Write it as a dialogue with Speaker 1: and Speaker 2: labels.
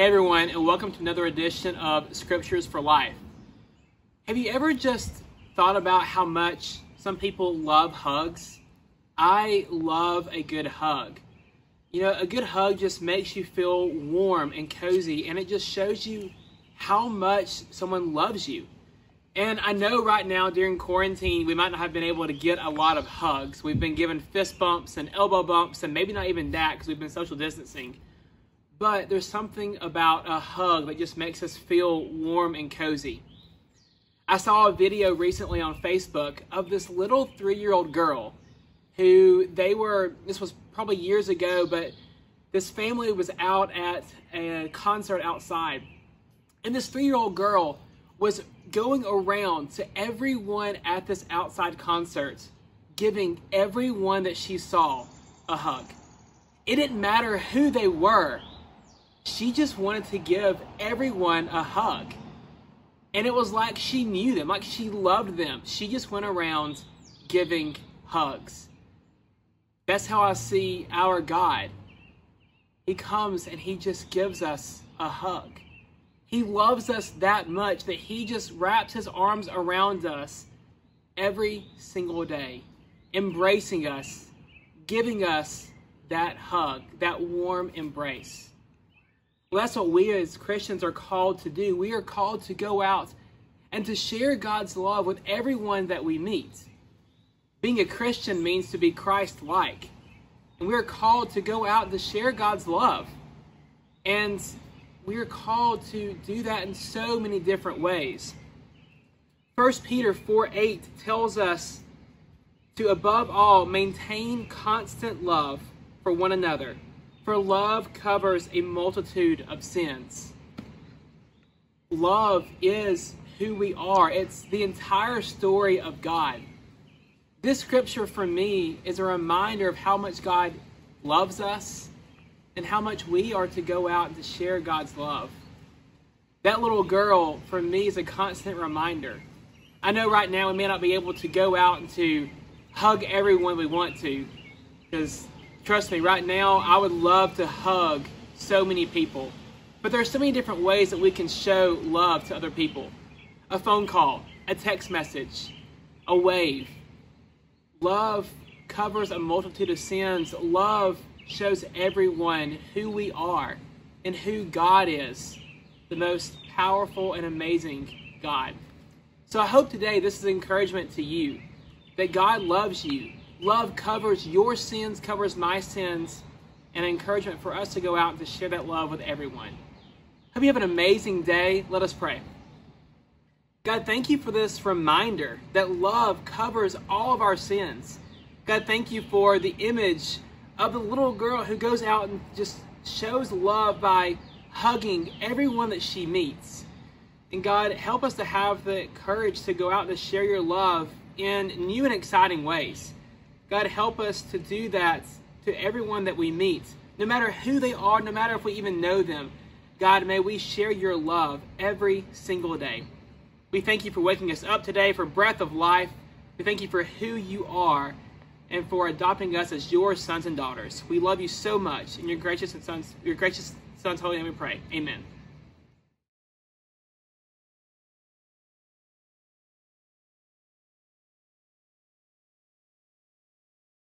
Speaker 1: Hey everyone, and welcome to another edition of Scriptures for Life. Have you ever just thought about how much some people love hugs? I love a good hug. You know, a good hug just makes you feel warm and cozy, and it just shows you how much someone loves you. And I know right now during quarantine, we might not have been able to get a lot of hugs. We've been given fist bumps and elbow bumps, and maybe not even that because we've been social distancing. But there's something about a hug that just makes us feel warm and cozy. I saw a video recently on Facebook of this little three year old girl who they were, this was probably years ago, but this family was out at a concert outside. And this three year old girl was going around to everyone at this outside concert, giving everyone that she saw a hug. It didn't matter who they were she just wanted to give everyone a hug. And it was like she knew them, like she loved them. She just went around giving hugs. That's how I see our God. He comes and he just gives us a hug. He loves us that much that he just wraps his arms around us every single day, embracing us, giving us that hug, that warm embrace. Well, that's what we as Christians are called to do. We are called to go out and to share God's love with everyone that we meet. Being a Christian means to be Christ like. And we are called to go out to share God's love. And we are called to do that in so many different ways. 1 Peter 4 8 tells us to, above all, maintain constant love for one another for love covers a multitude of sins. Love is who we are, it's the entire story of God. This scripture for me is a reminder of how much God loves us and how much we are to go out and to share God's love. That little girl, for me, is a constant reminder. I know right now we may not be able to go out and to hug everyone we want to because Trust me, right now, I would love to hug so many people. But there are so many different ways that we can show love to other people. A phone call, a text message, a wave. Love covers a multitude of sins. Love shows everyone who we are and who God is, the most powerful and amazing God. So I hope today this is encouragement to you that God loves you Love covers your sins, covers my sins, and encouragement for us to go out and to share that love with everyone. Hope you have an amazing day. Let us pray. God, thank you for this reminder that love covers all of our sins. God, thank you for the image of the little girl who goes out and just shows love by hugging everyone that she meets. And God, help us to have the courage to go out and share your love in new and exciting ways. God, help us to do that to everyone that we meet, no matter who they are, no matter if we even know them. God, may we share your love every single day. We thank you for waking us up today, for breath of life. We thank you for who you are and for adopting us as your sons and daughters. We love you so much. In your gracious and sons, your gracious son's holy name we pray. Amen.